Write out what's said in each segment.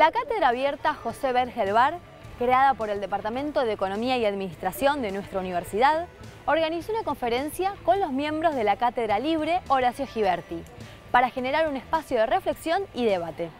La cátedra abierta José Bergelbar, creada por el Departamento de Economía y Administración de nuestra universidad, organizó una conferencia con los miembros de la Cátedra Libre Horacio Giberti para generar un espacio de reflexión y debate.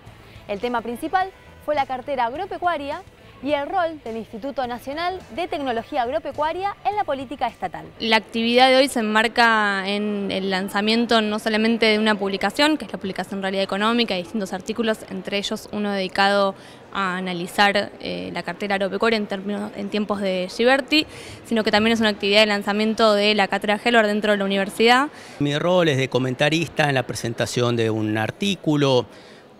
El tema principal fue la cartera agropecuaria y el rol del Instituto Nacional de Tecnología Agropecuaria en la política estatal. La actividad de hoy se enmarca en el lanzamiento no solamente de una publicación, que es la publicación Realidad Económica, de distintos artículos, entre ellos uno dedicado a analizar eh, la cartera agropecuaria en, términos, en tiempos de Giberti, sino que también es una actividad de lanzamiento de la cátedra Helvar dentro de la universidad. Mi rol es de comentarista en la presentación de un artículo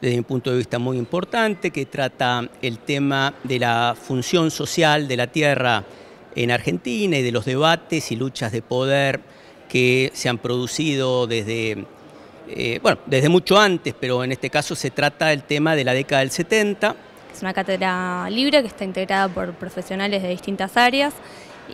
desde mi punto de vista muy importante, que trata el tema de la función social de la tierra en Argentina y de los debates y luchas de poder que se han producido desde, eh, bueno, desde mucho antes, pero en este caso se trata del tema de la década del 70. Es una cátedra libre que está integrada por profesionales de distintas áreas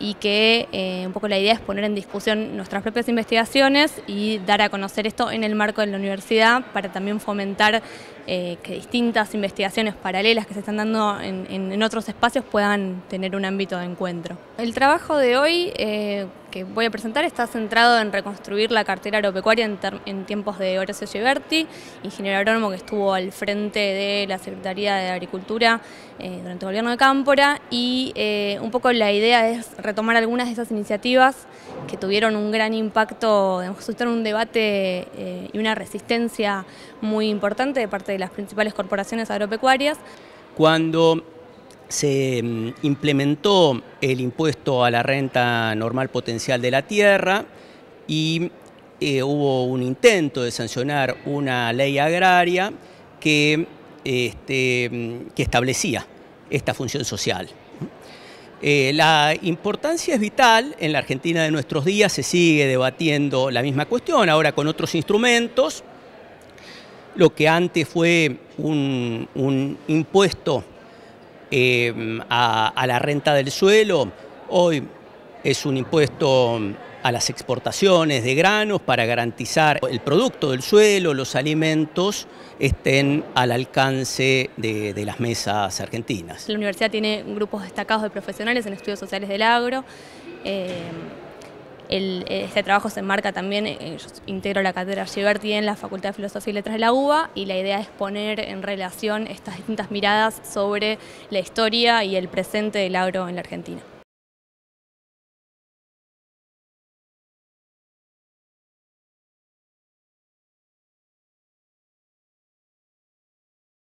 y que eh, un poco la idea es poner en discusión nuestras propias investigaciones y dar a conocer esto en el marco de la universidad para también fomentar eh, que distintas investigaciones paralelas que se están dando en, otros espacios puedan tener un ámbito de encuentro. El trabajo de hoy eh, que voy a presentar está centrado en reconstruir la cartera agropecuaria en, tiempos de Horacio Giberti, ingeniero agrónomo que estuvo al frente de la Secretaría de Agricultura eh, durante el gobierno de Cámpora y un poco la idea es retomar algunas de esas iniciativas que tuvieron un gran impacto, suscitaron un debate y una resistencia muy importante de parte de las principales corporaciones agropecuarias. Cuando se mm, implementó el impuesto a la renta normal potencial de la tierra y eh, hubo un intento de sancionar una ley agraria que, este, mm, que establecía esta función social. Eh, la importancia es vital, en la Argentina de nuestros días se sigue debatiendo la misma cuestión, ahora con otros instrumentos, lo que antes fue un, impuesto eh, a, la renta del suelo, hoy es un impuesto a las exportaciones de granos para garantizar el producto del suelo, los alimentos estén al alcance de, las mesas argentinas. La universidad tiene grupos destacados de profesionales en estudios sociales del agro. Eh, este trabajo se enmarca también, eh, yo integro la cátedra Giberti en la Facultad de Filosofía y Letras de la UBA y la idea es poner en relación estas distintas miradas sobre la historia y el presente del agro en la Argentina.